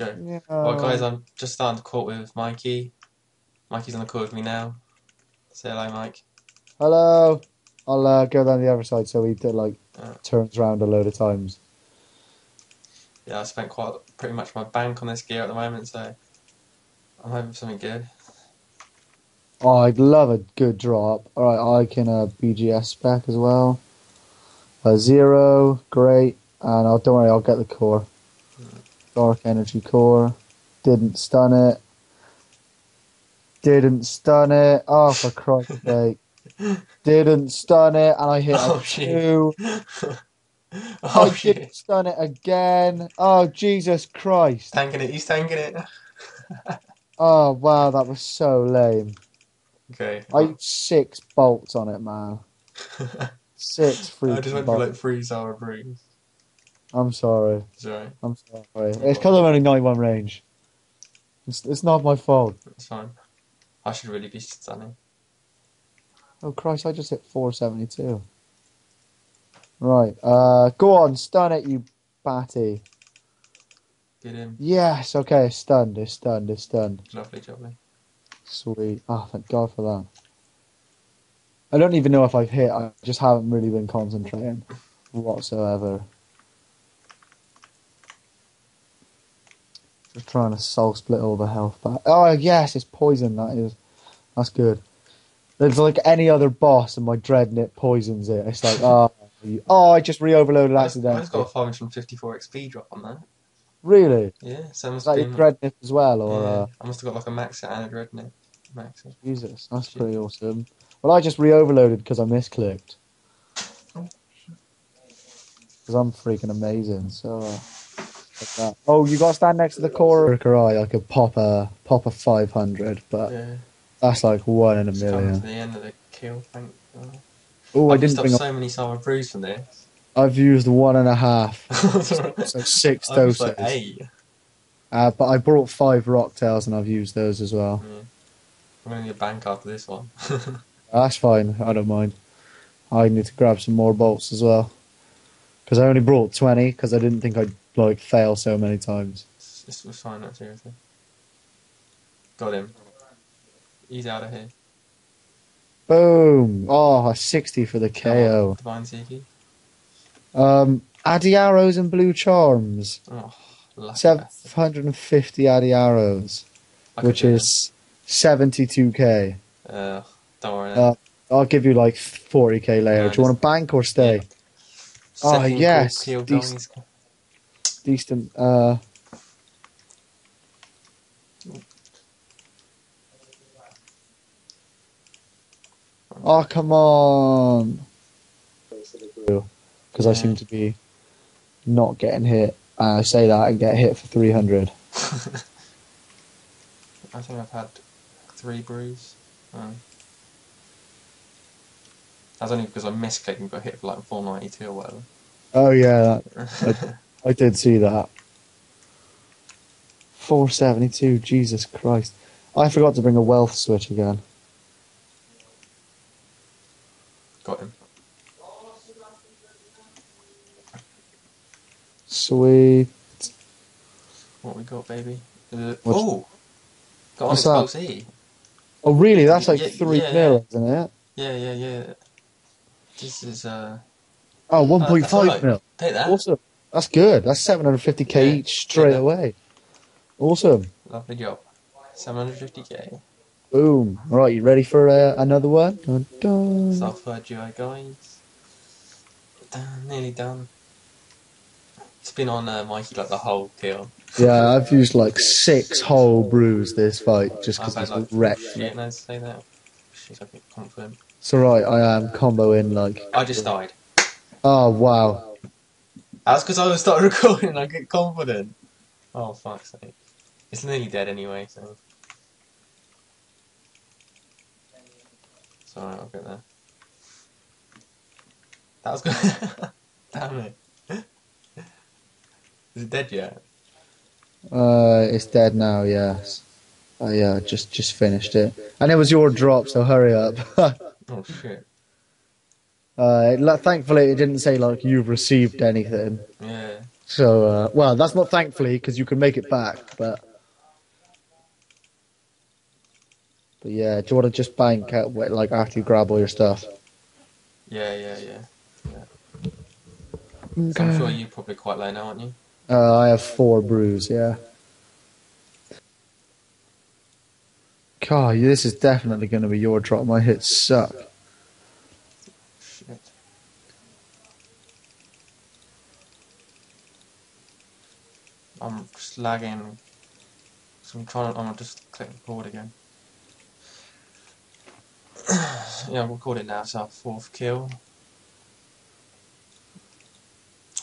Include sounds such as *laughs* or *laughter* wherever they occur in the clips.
Yeah. Well, guys, I'm just starting to Corp with Mikey. Mikey's on the call with me now. Say hello, Mike. Hello. I'll uh, go down the other side so he did, like Uh. turns around a load of times. Yeah, I spent quite pretty much my bank on this gear at the moment, so I'm hoping for something good. Oh, I'd love a good drop. All right, I can uh, BGS spec as well. A zero, great. And I'll, don't worry, I'll get the core. Dark energy core. Didn't stun it. Didn't stun it. Oh, for Christ's *laughs* sake. Didn't stun it, and I hit Oh, shit. two. *laughs* oh I shit! didn't stun it again. Oh, Jesus Christ. Tanking it. He's tanking it. *laughs* Oh, wow, that was so lame. Okay. I used six bolts on it, man. Six I freaking just went for bolts. like three sour brews. I'm sorry. Sorry, I'm sorry. It's because I'm only 91 range. It's, it's not my fault. it's fine. I should really be stunning. Oh Christ! I just hit 472. Right. Uh, go on, stun it, you batty. Get him. Yes. Okay. It's stunned. It's stunned. It's stunned. Lovely, lovely. Sweet. Oh, thank God for that. I don't even know if I've hit. I just haven't really been concentrating whatsoever. Just trying to soul split all the health back. Oh yes, it's poison. That is. That's good. It's like any other boss, and my dreadnought poisons it. It's like, oh, you- *laughs* oh, I just re-overloaded I just got a 554 XP drop on that. Really? Yeah, so must Is that your been- as well, or? yeah, Uh, I must have got like a max and a dreadnought. Max. Jesus, that's pretty awesome. Well, I just re-overloaded because I misclicked. Because I'm freaking amazing. So, uh, like that. oh, you got to stand next to the core. Eye, I could pop a pop a 500, but Yeah. that's like one in a It's coming to million. the end of the kill. Thank God. Oh, I I've didn't missed bring. up Up, so many sour brews from this. I've used one and a half, so *laughs* so six I doses. like eight. Uh, but I brought five rock tails and I've used those as well. Yeah. I'm gonna need a bank after this one. *laughs* That's fine. I don't mind. I need to grab some more bolts as well. Because I only brought 20 because I didn't think I'd like fail so many times. this was fine, not seriously. Got him. He's out of here. Boom! Oh, a 60 for the KO. Divine Seeky. Um, Addy arrows and blue charms. Oh, 750 Addy arrows, which is 72k. Uh, don't worry. Uh, I'll give you like 40k later. No, Do you want to bank or stay? oh, Second kill- yes, these- guys. Decent. Uh, oh, come on. Because I seem to be not getting hit. I say that and get hit for 300. *laughs* I think I've had three brews. Um, that's only because I misclicked and got hit for like 492 or whatever. Oh, yeah, that, *laughs* I did see that. 472, Jesus Christ. I forgot to bring a wealth switch again. Got him. Sweet. What we got, baby? Uh, oh! Got what's on Xbox E. Oh, really? That's like Yeah, three yeah, mil, isn't it? Yeah, yeah, yeah. This is, uh. Oh, uh, 1.5 alright. mil. Take that. Awesome. That's good. That's 750k Yeah, each straight yeah. away. Awesome. Lovely job. 750k. Boom. All right, you ready for uh, another one? Dun, dun. Sulfur duo, guys. Done, nearly done. It's been on uh, Mikey like the whole kill. Yeah, I've used like six whole brews this fight just because it's like wrecked me. no say that. She's like confident. It's alright, I am comboing like. I just died. Oh, wow. That's because I was starting *laughs* recording and I get confident. Oh fuck's sake. It's nearly dead anyway, so. It's alright, I'll get there. That was good. *laughs* Damn it. Is it dead yet? Uh, it's dead now, yes. Oh, yeah, just, just finished it. And it was your drop, so hurry up. *laughs* Oh shit. Uh, it, thankfully, it didn't say like you've received anything. Yeah. So, uh, well, that's not thankfully because you can make it back, but. But yeah, do you want to just bank out, wait, like after you grab all your stuff? Yeah, yeah, yeah. So I'm sure you're probably quite low now, aren't you? Uh, I have four brews, yeah. God, this is definitely going to be your drop. My hits suck. Shit. I'm just lagging. So I'm trying to, I'm just click record again. *clears throat* yeah, I'm recording now, it's our fourth kill.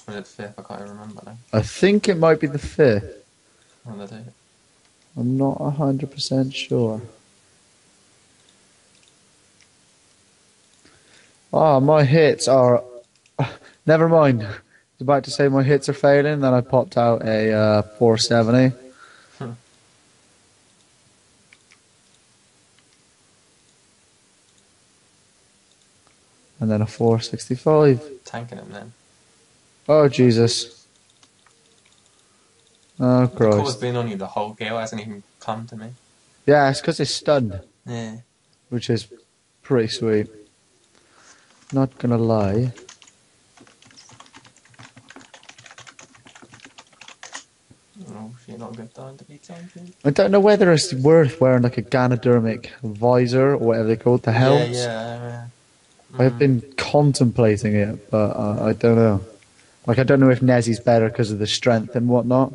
Is it fifth? I can't even remember now. I think it might be the fifth. One of the two. I'm not 100% sure. Ah, my hits are. *sighs* Never mind. I was about to say my hits are failing, then I popped out a uh, 470. Hmm. and then a 465. Tanking him then. Oh, Jesus. Oh, Christ. been on you the whole kill, hasn't even come to me. Yeah, it's because it's stunned, Yeah. which is pretty sweet. Not gonna lie. Oh shit, not a good time to be tanking. I don't know whether it's worth wearing like a Ganodermic visor or whatever they call it, the helms. Yeah, yeah. I've been contemplating it, but uh, I don't know. Like, I don't know if Nezi's better because of the strength and whatnot.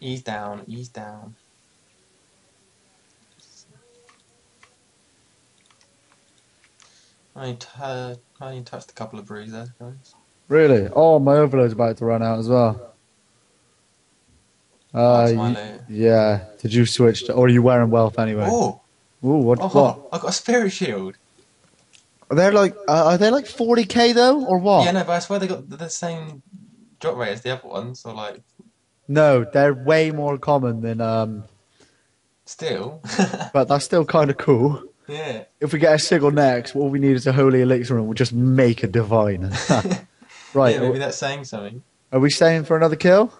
Ease down, ease down. I only, uh, I only touched a couple of brews there, guys. Really? Oh, my overload's about to run out as well. Uh, That's my you- loot. yeah. Did you switch to, or are you wearing wealth anyway? Oh, Ooh, what? oh, what? I got a spirit shield. Are they like? Uh, are they like 40k though, or what? Yeah, no, but I swear they got the, the same drop rate as the other ones, so like, No, they're way more common than. Um, still. *laughs* but that's still kind of cool. Yeah. If we get a sigil next, all we need is a holy elixir, and we'll just make a divine. *laughs* *laughs* right? Yeah, maybe that's saying something. Are we staying for another kill?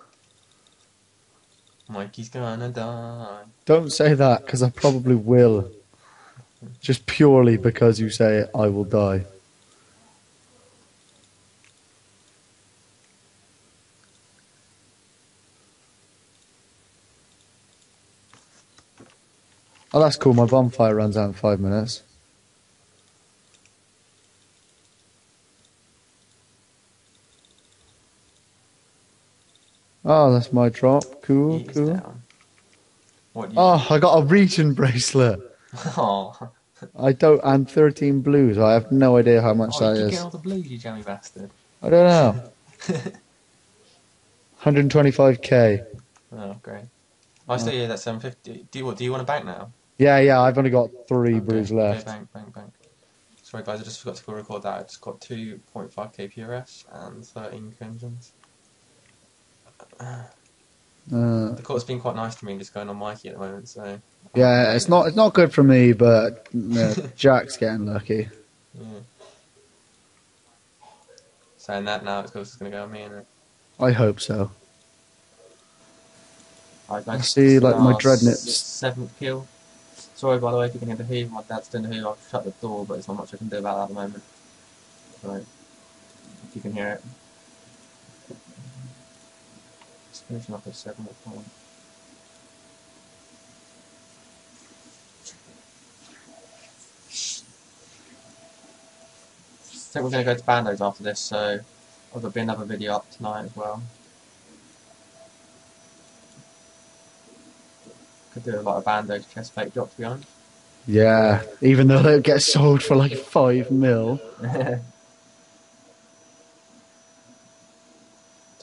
Mikey's gonna die. Don't say that because I probably will. Just purely because you say it, I will die. Oh, that's cool. My bonfire runs out in five minutes. Oh, that's my drop. Cool, Ease cool. down. What you? Oh, I got a regen bracelet. *laughs* Oh. I don't, and 13 blues. I have no idea how much oh that you is. get all the blues, you jammy bastard. I don't know. *laughs* 125k. Oh, great. I still yeah, that's 750. Do you what? Do you want to bank now? Yeah, yeah, I've only got three Okay, brews okay, left. bank, bank, bank. Sorry guys, I just forgot to record that. I just got 2.5 kprs and 13 crimsons. Uh, The Corp's been quite nice to me, just going on Mikey at the moment. So yeah, it's not it's not good for me, but uh, *laughs* Jack's getting lucky. Yeah. Saying that now, it's going to go on me and I hope so. I I see, like, my dreadnoughts. Seventh kill. Sorry, by the way, if you can hear the Who. My dad's doing the Who. I've shut the door, but there's not much I can do about that at the moment. So, if you can hear it. Just finishing at seven at time. I think we're going to go to Bandos after this, so there'll be another video up tonight as well. Could do a lot of Bandos chest plate drop, to be honest. Yeah, even though they'll get sold for like five mil. *laughs* to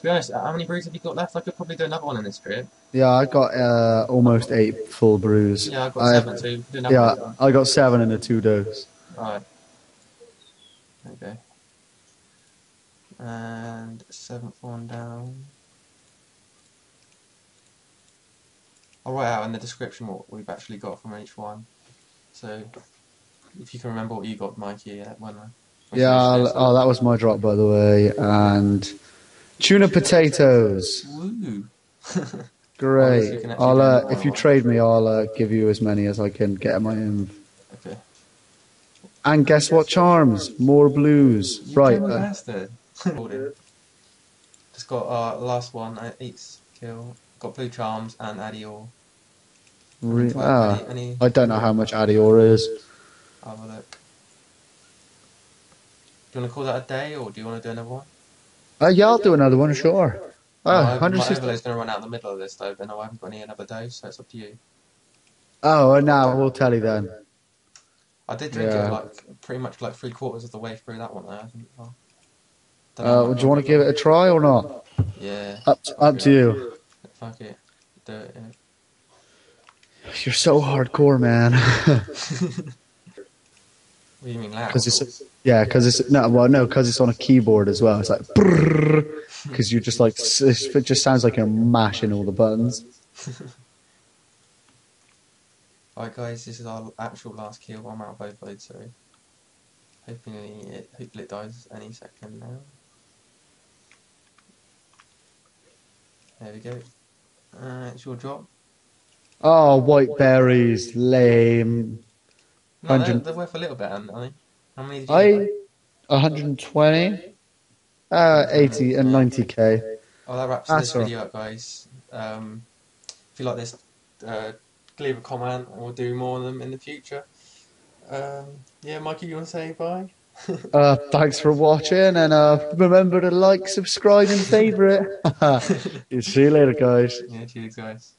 be honest, how many brews have you got left? I could probably do another one in this trip. Yeah, I got uh, almost eight full brews. Yeah, I've got I- seven, so could Yeah, one. I got seven in a two dose. Right. Okay. And seventh one down. I'll write out in the description what we've actually got from each one. So if you can remember what you got, Mikey, yeah, when I. Yeah, I'll, oh, that was my drop, by the way. And tuna potatoes. Woo! *laughs* Great. I'll, uh, if you trade me, I'll uh, give you as many as I can get in my inv. Okay. And guess what? Charms. More blues. You Right. Uh, *laughs* Just got our last one, uh, eats kill. Got blue charms and Addy ore. re- ah, any, any, I don't know how much Addy ore is. Have a look. Do you want to call that a day, or do you want to do another one? Uh, yeah, I'll do another one, sure. No, Oh, I- my 160. overload's going to run out in the middle of this, though, but no, I haven't got any another day, so it's up to you. Oh, no, we'll tell you then. I did drink Yeah. it like pretty much like three quarters of the way through that one, though. I think. Well, Uh, do you want to give it a try or not? Yeah, Up, up to you. Fuck it. Do it. Yeah. You're so hardcore, man. *laughs* What do you mean loud? Because it's yeah, because it's no, well, no, because it's on a keyboard as well. It's like because you're just like it just sounds like you're mashing all the buttons. *laughs* Alright, guys, this is our actual last kill. I'm out of overload, so hopefully it, hopefully it dies any second now. There we go. Uh, it's your drop. Oh, white berries, lame. No, they're, they're worth a little bit, aren't they? How many did you I buy? 120, uh, 80 and 90k. Oh, that wraps That's this all right. video up, guys. Um, if you like this, uh, leave a comment and we'll do more of them in the future. Um, yeah, Mikey, you want to say bye? *laughs* Uh, thanks for watching, and uh, remember to like, subscribe, and favorite. *laughs* See you later, guys. Yeah, cheers, guys.